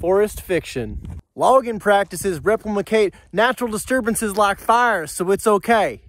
forest fiction. Logging practices replicate natural disturbances like fires, so it's okay.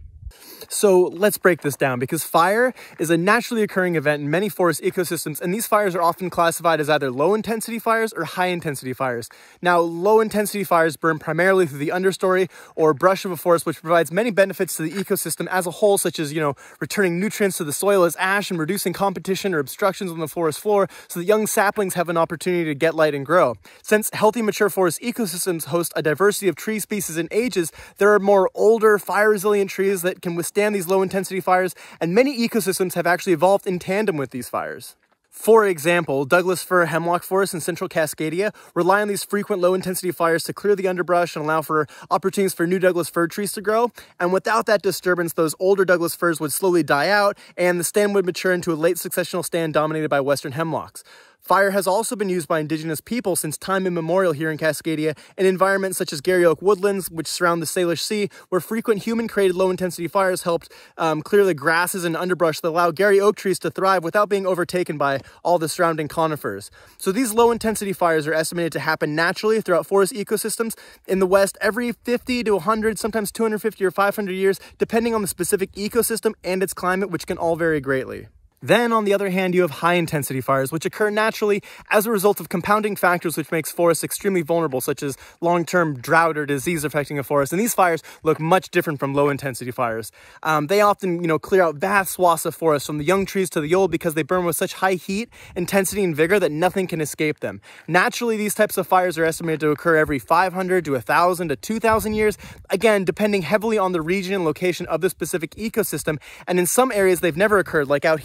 So let's break this down because fire is a naturally occurring event in many forest ecosystems, and these fires are often classified as either low intensity fires or high intensity fires. Now, low intensity fires burn primarily through the understory or brush of a forest, which provides many benefits to the ecosystem as a whole, such as, you know, returning nutrients to the soil as ash and reducing competition or obstructions on the forest floor so that young saplings have an opportunity to get light and grow. Since healthy mature forest ecosystems host a diversity of tree species and ages, there are more older, fire resilient trees that can withstand withstand these low intensity fires, and many ecosystems have actually evolved in tandem with these fires. For example, Douglas fir hemlock forests in central Cascadia rely on these frequent low intensity fires to clear the underbrush and allow for opportunities for new Douglas fir trees to grow. And without that disturbance, those older Douglas firs would slowly die out and the stand would mature into a late successional stand dominated by western hemlocks. Fire has also been used by indigenous people since time immemorial here in Cascadia in environments such as Garry Oak woodlands, which surround the Salish Sea, where frequent human-created low-intensity fires helped um, clear the grasses and underbrush that allow Garry Oak trees to thrive without being overtaken by all the surrounding conifers. So these low-intensity fires are estimated to happen naturally throughout forest ecosystems in the West every 50 to 100, sometimes 250 or 500 years, depending on the specific ecosystem and its climate, which can all vary greatly. Then, on the other hand, you have high intensity fires, which occur naturally as a result of compounding factors which makes forests extremely vulnerable, such as long-term drought or disease affecting a forest. And these fires look much different from low intensity fires. Um, they often, you know, clear out vast swaths of forest from the young trees to the old because they burn with such high heat, intensity, and vigor that nothing can escape them. Naturally, these types of fires are estimated to occur every 500 to 1,000 to 2,000 years, again, depending heavily on the region and location of the specific ecosystem. And in some areas, they've never occurred, like out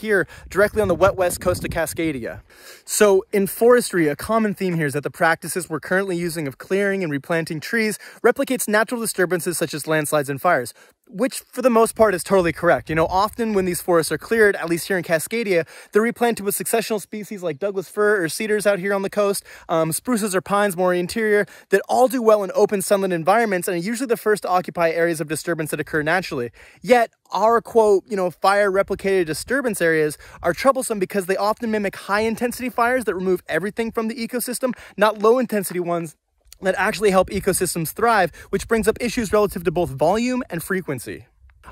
directly on the wet west coast of Cascadia. So in forestry, a common theme here is that the practices we're currently using of clearing and replanting trees replicates natural disturbances such as landslides and fires which for the most part is totally correct. You know, often when these forests are cleared, at least here in Cascadia, they're replanted with successional species like Douglas fir or cedars out here on the coast, um, spruces or pines more interior, that all do well in open sunlit environments and are usually the first to occupy areas of disturbance that occur naturally. Yet, our quote, you know, fire replicated disturbance areas are troublesome because they often mimic high intensity fires that remove everything from the ecosystem, not low intensity ones that actually help ecosystems thrive, which brings up issues relative to both volume and frequency.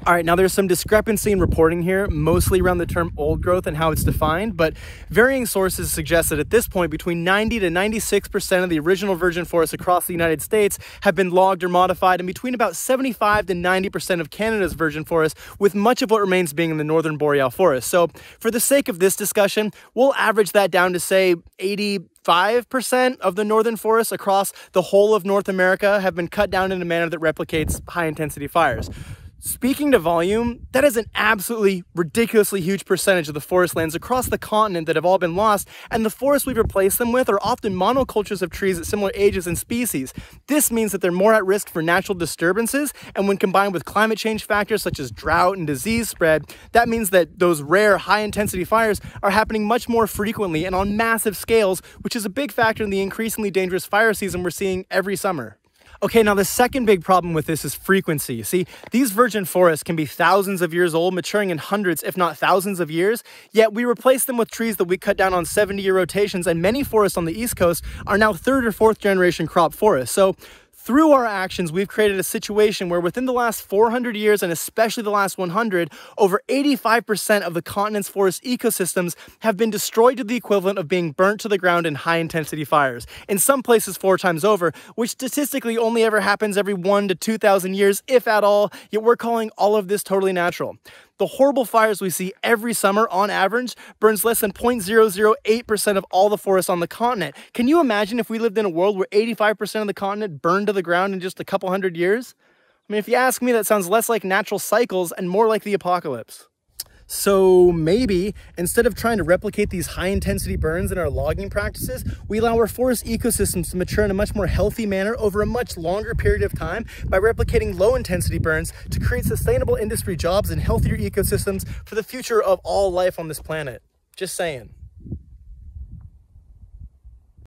All right, now there's some discrepancy in reporting here, mostly around the term old growth and how it's defined, but varying sources suggest that at this point, between 90 to 96% of the original virgin forests across the United States have been logged or modified, and between about 75 to 90% of Canada's virgin forests, with much of what remains being in the northern boreal forest. So, for the sake of this discussion, we'll average that down to say 80 5% of the northern forests across the whole of North America have been cut down in a manner that replicates high intensity fires. Speaking to volume, that is an absolutely ridiculously huge percentage of the forest lands across the continent that have all been lost, and the forests we've replaced them with are often monocultures of trees at similar ages and species. This means that they're more at risk for natural disturbances, and when combined with climate change factors such as drought and disease spread, that means that those rare high intensity fires are happening much more frequently and on massive scales, which is a big factor in the increasingly dangerous fire season we're seeing every summer. Okay, now the second big problem with this is frequency. See, these virgin forests can be thousands of years old, maturing in hundreds, if not thousands of years, yet we replace them with trees that we cut down on 70 year rotations, and many forests on the East Coast are now third or fourth generation crop forests. So through our actions, we've created a situation where within the last 400 years, and especially the last 100, over 85% of the continent's forest ecosystems have been destroyed to the equivalent of being burnt to the ground in high intensity fires. In some places, four times over, which statistically only ever happens every one to 2,000 years, if at all, yet we're calling all of this totally natural. The horrible fires we see every summer on average burns less than 0.008% of all the forests on the continent. Can you imagine if we lived in a world where 85% of the continent burned to the ground in just a couple hundred years? I mean, if you ask me, that sounds less like natural cycles and more like the apocalypse. So maybe instead of trying to replicate these high intensity burns in our logging practices, we allow our forest ecosystems to mature in a much more healthy manner over a much longer period of time by replicating low intensity burns to create sustainable industry jobs and healthier ecosystems for the future of all life on this planet. Just saying.